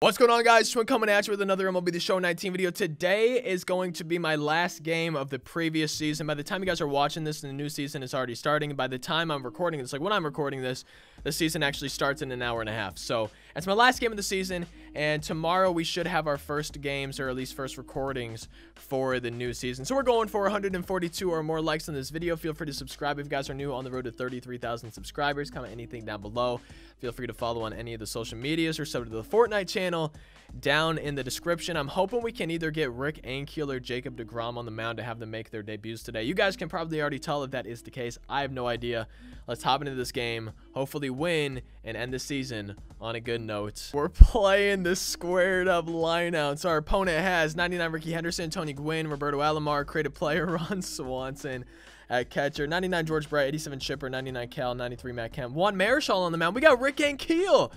What's going on guys? Schwinn coming at you with another MLB The Show 19 video. Today is going to be my last game of the previous season. By the time you guys are watching this, the new season is already starting. By the time I'm recording this, like when I'm recording this, the season actually starts in an hour and a half. So it's my last game of the season, and tomorrow we should have our first games, or at least first recordings for the new season. So we're going for 142 or more likes on this video. Feel free to subscribe if you guys are new on the road to 33,000 subscribers. Comment anything down below. Feel free to follow on any of the social medias or sub to the Fortnite channel down in the description. I'm hoping we can either get Rick Ankiel or Jacob DeGrom on the mound to have them make their debuts today. You guys can probably already tell if that is the case. I have no idea. Let's hop into this game, hopefully win, and end the season on a good note. We're playing the squared up lineouts. Our opponent has 99 Rickey Henderson, Tony Gwynn, Roberto Alomar, creative player Ron Swanson at catcher, 99 George Brett, 87 Chipper, 99 Cal, 93 Matt Kemp, Juan Marichal on the mound. We got Rick Ankiel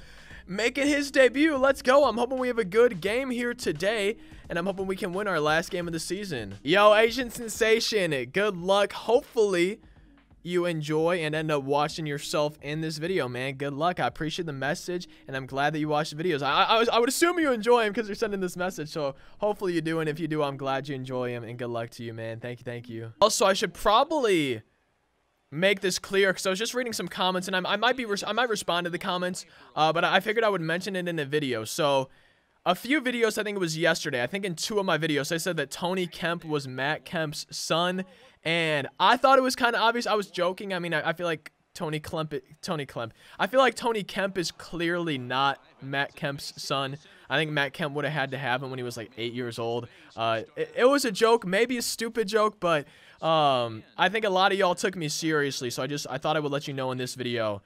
making his debut. Let's go. I'm hoping we have a good game here today, and I'm hoping we can win our last game of the season. Yo, Asian Sensation, good luck. Hopefully, you enjoy and end up watching yourself in this video, man. Good luck. I appreciate the message, and I'm glad that you watch the videos. I, I, was, I would assume you enjoy them because you're sending this message, so hopefully you do, and if you do, I'm glad you enjoy them, and good luck to you, man. Thank you, thank you. Also, I should probably make this clear because I was just reading some comments, and I, I might be I might respond to the comments, uh, but I figured I would mention it in a video. So a few videos, I think it was yesterday, I think in two of my videos, I said that Tony Kemp was Matt Kemp's son, and I thought it was kind of obvious. I was joking. I mean, I, I feel like Tony Kemp, Tony Kemp. I feel like Tony Kemp is clearly not Matt Kemp's son. I think Matt Kemp would have had to have him when he was like eight years old. Uh, it, it was a joke, maybe a stupid joke, but um, I think a lot of y'all took me seriously. So I just I thought I would let you know in this video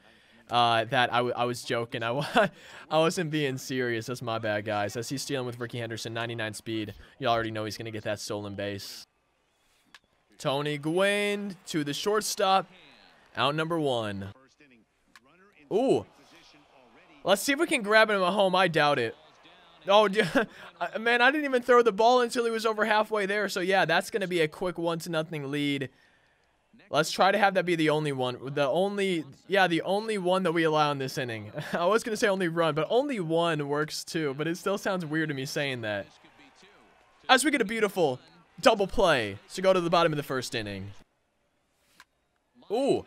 uh, that I, I was joking. I, I wasn't being serious. That's my bad, guys. As he's stealing with Rickey Henderson, 99 speed. You already know he's going to get that stolen base. Tony Gwynn to the shortstop. Out number one. Ooh. Let's see if we can grab him at home. I doubt it. Oh, man, I didn't even throw the ball until he was over halfway there. So, yeah, that's going to be a quick one to nothing lead. Let's try to have that be the only one. The only, yeah, the only one that we allow in this inning. I was going to say only run, but only one works too. But it still sounds weird to me saying that. As we get a beautiful double play to go to the bottom of the first inning. Ooh.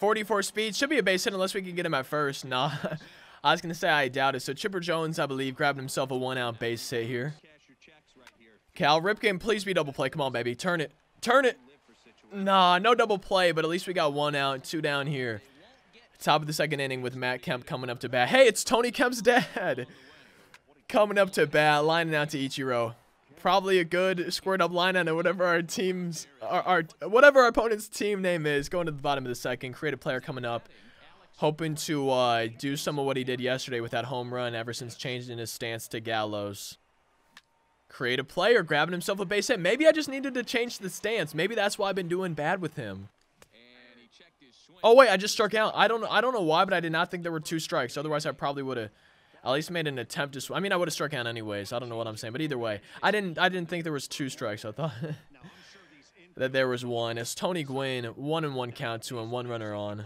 44 speed. Should be a base hit unless we can get him at first. Nah. I was going to say I doubt it. So Chipper Jones, I believe, grabbed himself a one-out base hit here. Cal Ripken, please be double play. Come on, baby. Turn it. Turn it. Nah, no double play, but at least we got one out, two down here. Top of the second inning with Matt Kemp coming up to bat. Hey, it's Tony Kemp's dad. Coming up to bat, lining out to Ichiro. Probably a good squared up line on whatever our team's, our, our, whatever our opponent's team name is. Going to the bottom of the second. Creative player coming up. Hoping to uh, do some of what he did yesterday with that home run ever since changing his stance to Gallo's. Creative player grabbing himself a base hit. Maybe I just needed to change the stance. Maybe that's why I've been doing bad with him. Oh wait, I just struck out. I don't I don't know why, but I did not think there were two strikes. Otherwise, I probably would have at least made an attempt to. I mean, I would have struck out anyways. I don't know what I'm saying, but either way, I didn't I didn't think there was two strikes. I thought that there was one. It's Tony Gwynn, one and one count to him, one runner on.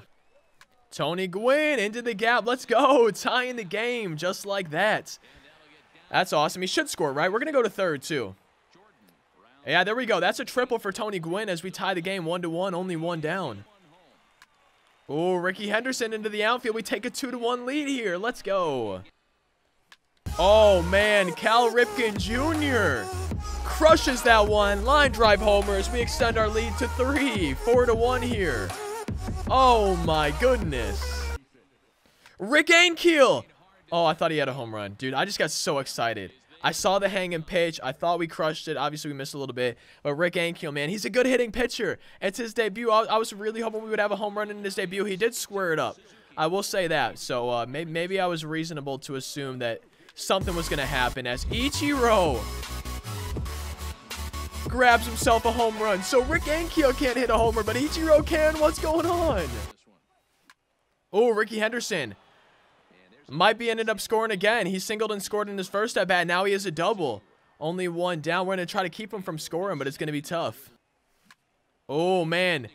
Tony Gwynn into the gap. Let's go. Tying the game just like that. That's awesome. He should score, right? We're going to go to third, too. Yeah, there we go. That's a triple for Tony Gwynn as we tie the game one to one, only one down. Oh, Rickey Henderson into the outfield. We take a two to one lead here. Let's go. Oh, man. Cal Ripken Jr. crushes that one. Line drive homers. We extend our lead to three. Four to one here. Oh, my goodness. Rick Ankiel Oh, I thought he had a home run. Dude, I just got so excited. I saw the hanging pitch. I thought we crushed it. Obviously, we missed a little bit. But Rick Ankiel, man, he's a good hitting pitcher. It's his debut. I, was really hoping we would have a home run in his debut. He did square it up. I will say that. So uh, maybe, maybe I was reasonable to assume that something was going to happen as Ichiro grabs himself a home run. So Rick Ankiel can't hit a homer, but Ichiro can. What's going on? Oh, Rickey Henderson might be ended up scoring again. He singled and scored in his first at bat. Now he has a double. Only one down. We're going to try to keep him from scoring, but it's going to be tough. Oh, man.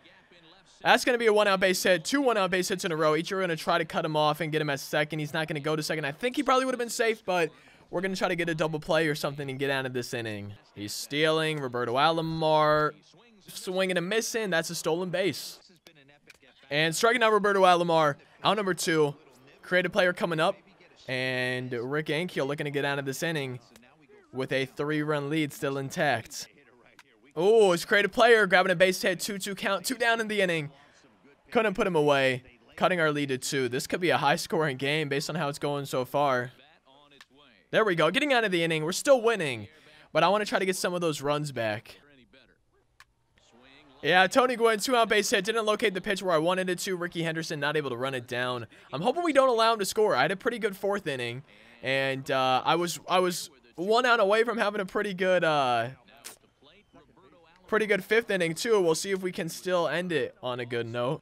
That's going to be a one-out base hit. Two one-out base hits in a row. Ichiro going to try to cut him off and get him at second. He's not going to go to second. I think he probably would have been safe, but we're going to try to get a double play or something and get out of this inning. He's stealing. Roberto Alomar swinging and missing. That's a stolen base. And striking out Roberto Alomar. Out number two. Creative player coming up. And Rick Ankiel looking to get out of this inning with a three-run lead still intact. Oh, it's creative player grabbing a base hit. 2-2 count. Two down in the inning. Couldn't put him away. Cutting our lead to two. This could be a high-scoring game based on how it's going so far. There we go. Getting out of the inning. We're still winning. But I want to try to get some of those runs back. Yeah, Tony Gwynn, two-out base hit. Didn't locate the pitch where I wanted it to. Rickey Henderson not able to run it down. I'm hoping we don't allow him to score. I had a pretty good fourth inning. And uh, I was I was one out away from having a pretty good uh, pretty good fifth inning, too. We'll see if we can still end it on a good note.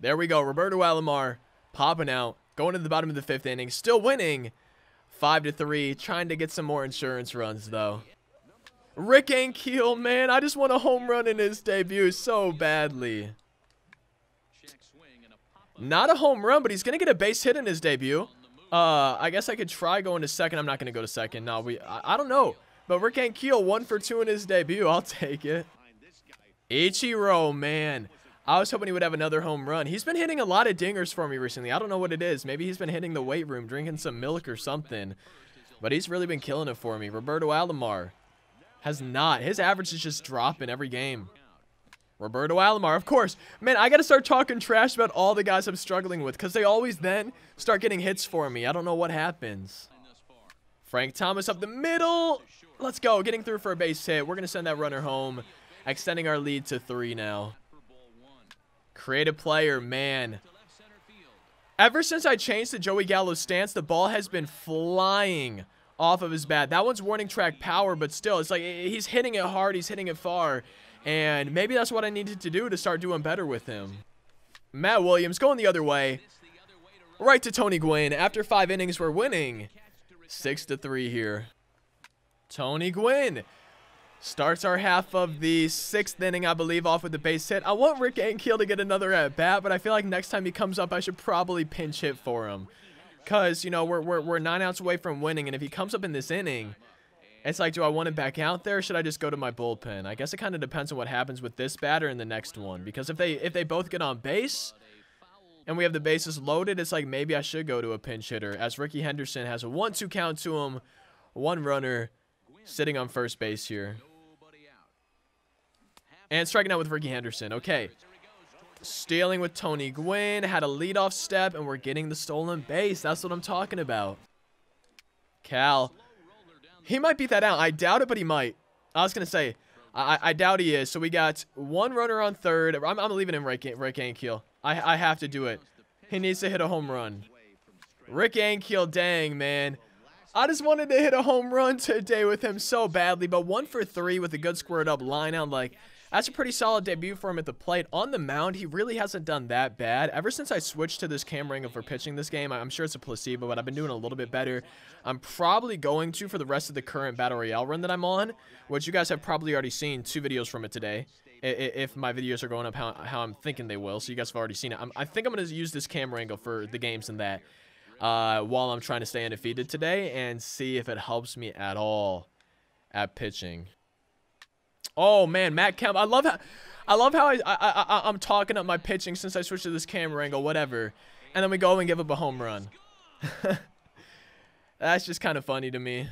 There we go. Roberto Alomar popping out. Going to the bottom of the fifth inning. Still winning. 5 to three. Trying to get some more insurance runs, though. Rick Ankiel, man. I just want a home run in his debut so badly. Not a home run, but he's going to get a base hit in his debut. Uh, I guess I could try going to second. I'm not going to go to second. No, we. I, I don't know. But Rick Ankiel, one for two in his debut. I'll take it. Ichiro, man. I was hoping he would have another home run. He's been hitting a lot of dingers for me recently. I don't know what it is. Maybe he's been hitting the weight room, drinking some milk or something. But he's really been killing it for me. Roberto Alomar has not. His average is just dropping every game. Roberto Alomar, of course. Man, I got to start talking trash about all the guys I'm struggling with because they always then start getting hits for me. I don't know what happens. Frank Thomas up the middle. Let's go. Getting through for a base hit. We're going to send that runner home, extending our lead to three now. Creative player, man. Ever since I changed the Joey Gallo stance, the ball has been flying off of his bat. That one's warning track power, but still, it's like eh, he's hitting it hard, he's hitting it far. And maybe that's what I needed to do to start doing better with him. Matt Williams going the other way. Right to Tony Gwynn. After five innings, we're winning. Six to three here. Tony Gwynn Starts our half of the sixth inning, I believe, off with the base hit. I want Rick Ankiel to get another at bat, but I feel like next time he comes up, I should probably pinch hit for him. Because, you know, we're, we're, we're nine outs away from winning, and if he comes up in this inning, it's like, do I want him back out there, should I just go to my bullpen? I guess it kind of depends on what happens with this batter and the next one. Because if they if they both get on base, and we have the bases loaded, it's like maybe I should go to a pinch hitter. As Rickey Henderson has a 1-2 count to him, one runner sitting on first base here. And striking out with Rickey Henderson. Okay. Stealing with Tony Gwynn. Had a leadoff step, and we're getting the stolen base. That's what I'm talking about. Cal. He might beat that out. I doubt it, but he might. I was going to say, I, I doubt he is. So we got one runner on third. I'm, I'm leaving him Rick, Rick Ankiel. I, I have to do it. He needs to hit a home run. Rick Ankiel, dang, man. I just wanted to hit a home run today with him so badly, but one for three with a good squared up line out. Like, that's a pretty solid debut for him at the plate. On the mound, he really hasn't done that bad. Ever since I switched to this camera angle for pitching this game, I'm sure it's a placebo, but I've been doing a little bit better. I'm probably going to for the rest of the current Battle Royale run that I'm on, which you guys have probably already seen two videos from it today. If my videos are going up how, how I'm thinking they will, so you guys have already seen it. I'm, i think I'm going to use this camera angle for the games and that uh, while I'm trying to stay undefeated today and see if it helps me at all at pitching. Oh man, Matt Kemp. I love how I love how I, I, I I'm talking up my pitching since I switched to this camera angle, whatever. And then we go and give up a home run. That's just kind of funny to me.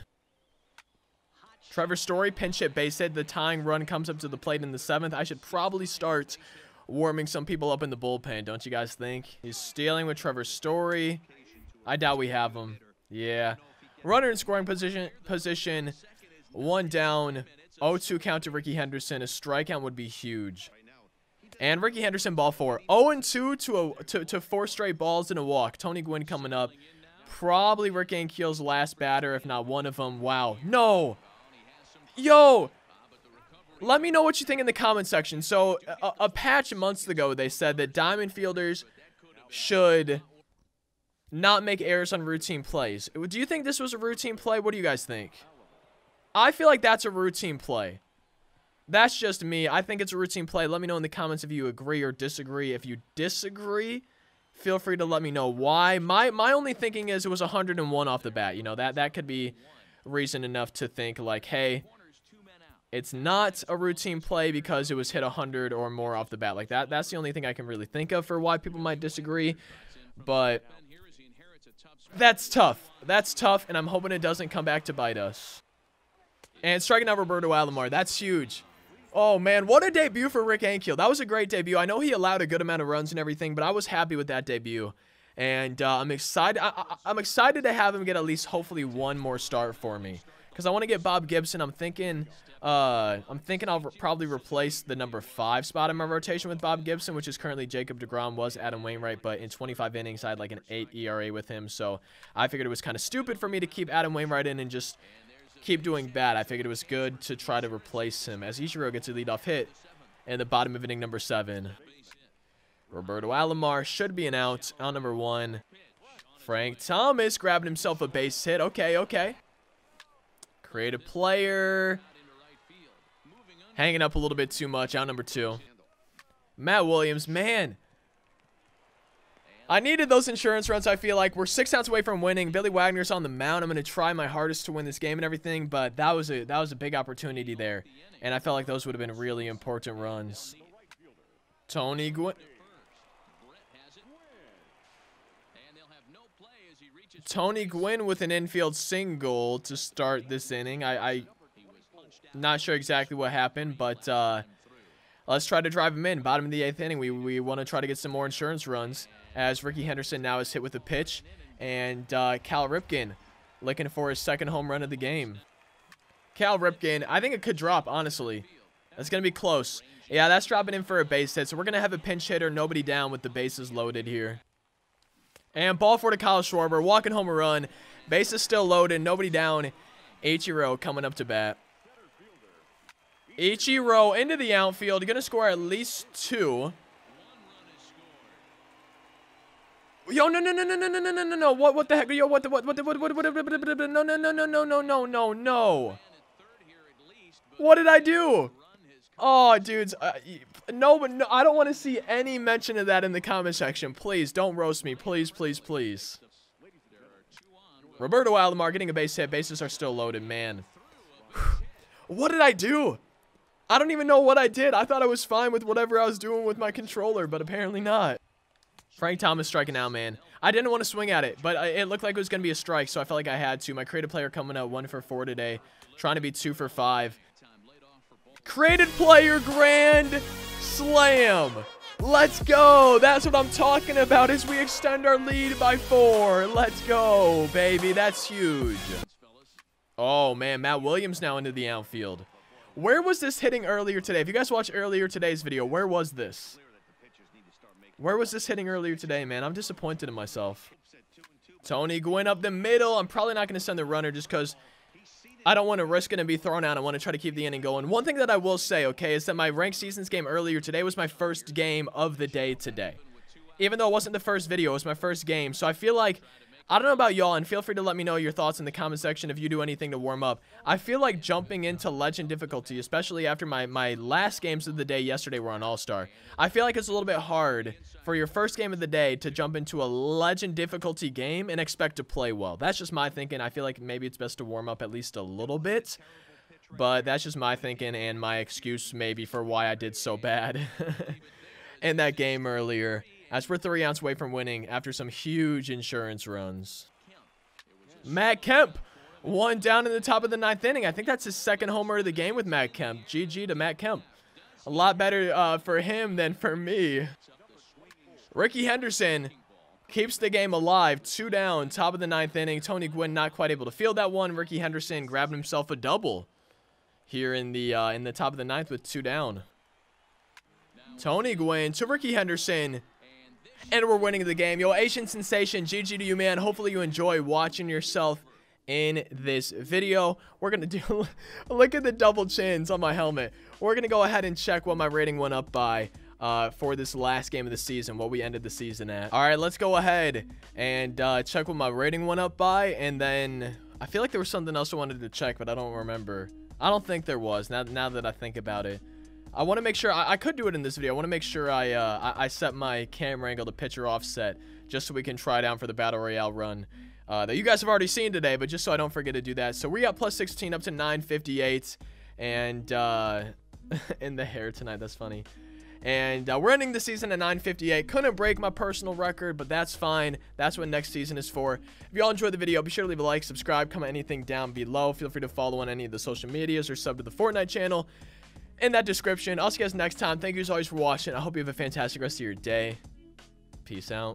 Trevor Story, pinch hit base hit. The tying run comes up to the plate in the seventh. I should probably start warming some people up in the bullpen, don't you guys think? He's stealing with Trevor Story. I doubt we have him. Yeah. Runner in scoring position. Position. One down. 0-2 count to Rickey Henderson. A strikeout would be huge. And Rickey Henderson ball four. 0-2 to, a, to, to four straight balls and a walk. Tony Gwynn coming up. Probably Rick Ankiel's last batter, if not one of them. Wow. No. Yo. Let me know what you think in the comment section. So, a, a patch months ago, they said that diamond fielders should not make errors on routine plays. Do you think this was a routine play? What do you guys think? I feel like that's a routine play. That's just me. I think it's a routine play. Let me know in the comments if you agree or disagree. If you disagree, Feel free to let me know why. My my only thinking is it was 101 off the bat. You know, that that could be reason enough to think like, hey, it's not a routine play because it was hit 100 or more off the bat like that. That's the only thing I can really think of for why people might disagree. But that's tough. That's tough, and I'm hoping it doesn't come back to bite us. And striking out Roberto Alomar. That's huge. Oh, man, what a debut for Rick Ankiel. That was a great debut. I know he allowed a good amount of runs and everything, but I was happy with that debut. And uh, I'm excited. I, am excited to have him get at least hopefully one more start for me, because I want to get Bob Gibson. I'm thinking, uh, I'm thinking I'll re probably replace the number five spot in my rotation with Bob Gibson, which is currently Jacob Degrom. Was Adam Wainwright, but in 25 innings I had like an eight ERA with him, so I figured it was kind of stupid for me to keep Adam Wainwright in and just keep doing bad. I figured it was good to try to replace him as Ichiro gets a leadoff hit in the bottom of inning number seven. Roberto Alomar should be an out. Out number one. Frank Thomas grabbing himself a base hit. Okay, okay. Creative player. Hanging up a little bit too much. Out number two. Matt Williams, man. I needed those insurance runs, I feel like. We're six outs away from winning. Billy Wagner's on the mound. I'm going to try my hardest to win this game and everything, but that was a that was a big opportunity there. And I felt like those would have been really important runs. Tony Gwynn. Tony Gwynn with an infield single to start this inning. I, I not sure exactly what happened, but uh, let's try to drive him in. Bottom of the eighth inning, we, we want to try to get some more insurance runs as Rickey Henderson now is hit with a pitch. And uh, Cal Ripken looking four his second home run of the game. Cal Ripken, I think it could drop, honestly. That's going to be close. Yeah, that's dropping in for a base hit. So we're going to have a pinch hitter, nobody down with the bases loaded here. And ball for to Kyle Schwarber. Walking home a run. Base is still loaded. Nobody down. Ichiro coming up to bat. Ichiro into the outfield. Going to score at least two. Yo, no, no, no, no, no, no, no, no, no, no. What, what the heck? Yo, what the, what, what, what, what, what, what, no, no, no, no, no, no, no, no, no. What did I do? Oh, dudes, uh, no, but no, I don't want to see any mention of that in the comment section. Please, don't roast me. Please, please, please. Roberto Alomar getting a base hit. Bases are still loaded, man. what did I do? I don't even know what I did. I thought I was fine with whatever I was doing with my controller, but apparently not. Frank Thomas striking out, man. I didn't want to swing at it, but it looked like it was going to be a strike, so I felt like I had to. My creative player coming out one for four today, trying to be two for five. Created player grand slam. Let's go. That's what I'm talking about as we extend our lead by four. Let's go, baby. That's huge. Oh, man. Matt Williams now into the outfield. Where was this hitting earlier today? If you guys watched earlier today's video, where was this? Where was this hitting earlier today, man? I'm disappointed in myself. Tony going up the middle. I'm probably not going to send the runner just because I don't want to risk it and be thrown out. I want to try to keep the inning going. One thing that I will say, okay, is that my ranked seasons game earlier today was my first game of the day today. Even though it wasn't the first video, it was my first game. So I feel like I don't know about y'all, and feel free to let me know your thoughts in the comment section if you do anything to warm up. I feel like jumping into Legend difficulty, especially after my, my last games of the day yesterday were on All-Star. I feel like it's a little bit hard for your first game of the day to jump into a Legend difficulty game and expect to play well. That's just my thinking. I feel like maybe it's best to warm up at least a little bit. But that's just my thinking and my excuse maybe for why I did so bad in that game earlier as we're three outs away from winning after some huge insurance runs. Matt Kemp, one down in the top of the ninth inning. I think that's his second homer of the game with Matt Kemp. GG to Matt Kemp. A lot better uh, for him than for me. Rickey Henderson keeps the game alive. Two down, top of the ninth inning. Tony Gwynn not quite able to field that one. Rickey Henderson grabbing himself a double here in the uh, in the top of the ninth with two down. Tony Gwynn to Rickey Henderson. And we're winning the game. Yo, Asian Sensation, GG to you, man. Hopefully you enjoy watching yourself in this video. We're going to do... look at the double chins on my helmet. We're going to go ahead and check what my rating went up by uh, for this last game of the season, what we ended the season at. All right, let's go ahead and uh, check what my rating went up by. And then I feel like there was something else I wanted to check, but I don't remember. I don't think there was now, now that I think about it. I want to make sure I, I, could do it in this video. I want to make sure I, uh, I, I set my camera angle to picture offset just so we can try down for the battle royale run uh, that you guys have already seen today. But just so I don't forget to do that, so we got plus 16 up to 958, and uh, in the hair tonight. That's funny. And uh, we're ending the season at 958. Couldn't break my personal record, but that's fine. That's what next season is for. If you all enjoyed the video, be sure to leave a like, subscribe, comment anything down below. Feel free to follow on any of the social medias or sub to the Fortnite channel in that description. I'll see you guys next time. Thank you as always for watching. I hope you have a fantastic rest of your day. Peace out.